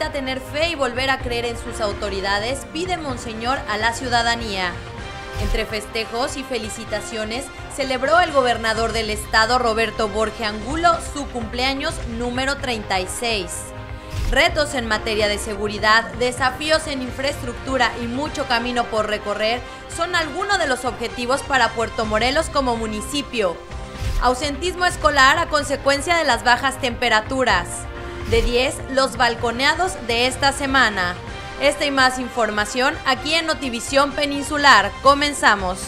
a tener fe y volver a creer en sus autoridades, pide Monseñor a la ciudadanía. Entre festejos y felicitaciones, celebró el gobernador del estado Roberto Borge Angulo su cumpleaños número 36. Retos en materia de seguridad, desafíos en infraestructura y mucho camino por recorrer son algunos de los objetivos para Puerto Morelos como municipio. Ausentismo escolar a consecuencia de las bajas temperaturas. De 10, los balconeados de esta semana. Esta y más información aquí en Notivisión Peninsular. Comenzamos.